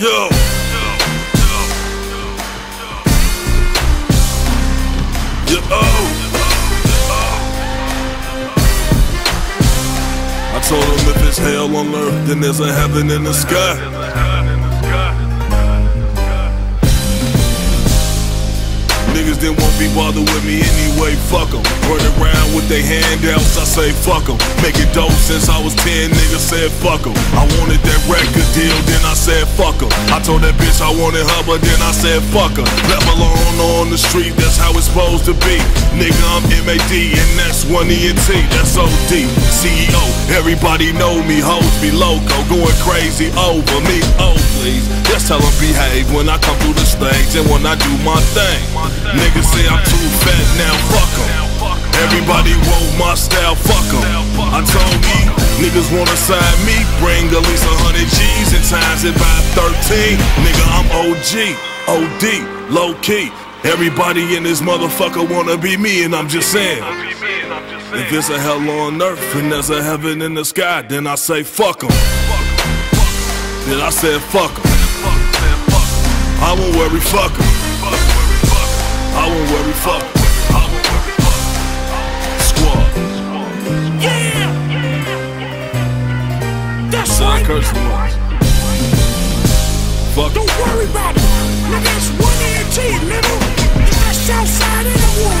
Yo. Yo. I told him if it's hell on earth, then there's a heaven in the sky. Niggas didn't won't be bothered with me anyway, fuck em. Run around with they handouts, I say fuck em. Making dope since I was 10, niggas said fuck em. I wanted that record I told that bitch I wanted her, but then I said fuck her. Left alone on the street, that's how it's supposed to be. Nigga, I'm MAD, and that's one ENT, that's OD. CEO, everybody know me, hoes be loco, going crazy over me, oh please. Just tell them behave when I come through the stage and when I do my thing. Niggas say I'm too fat now, fuck em. Everybody want my style, fuck em. I told me, niggas wanna sign me, bring at least a hundred G's and times it by 13. Nigga, I'm OG, OD, low key. Everybody in this motherfucker wanna be me, and I'm just saying. If it's a hell on earth and there's a heaven in the sky, then I say fuck em. Then I said fuck em. I won't worry, fuck em. I won't worry, fuck. Squad. Right. curse. Fuck. Don't worry about it. Nigga, it's one ENT, nigga. It's Southside in the war